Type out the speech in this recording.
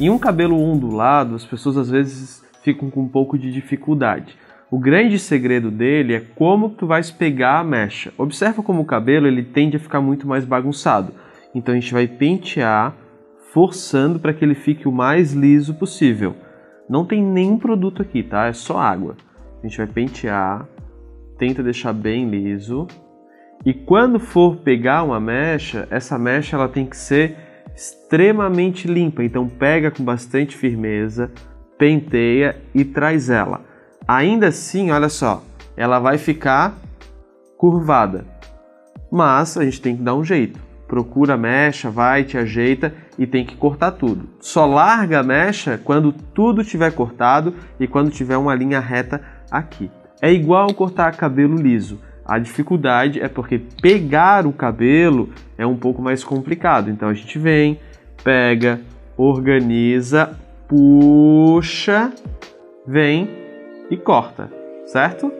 Em um cabelo ondulado, as pessoas às vezes ficam com um pouco de dificuldade. O grande segredo dele é como tu vais pegar a mecha. Observa como o cabelo ele tende a ficar muito mais bagunçado. Então a gente vai pentear, forçando para que ele fique o mais liso possível. Não tem nenhum produto aqui, tá? É só água. A gente vai pentear, tenta deixar bem liso. E quando for pegar uma mecha, essa mecha ela tem que ser extremamente limpa. Então pega com bastante firmeza, penteia e traz ela. Ainda assim, olha só, ela vai ficar curvada. Mas a gente tem que dar um jeito. Procura a mecha, vai, te ajeita e tem que cortar tudo. Só larga a mecha quando tudo tiver cortado e quando tiver uma linha reta aqui. É igual cortar cabelo liso. A dificuldade é porque pegar o cabelo é um pouco mais complicado. Então a gente vem, pega, organiza, puxa, vem e corta, certo?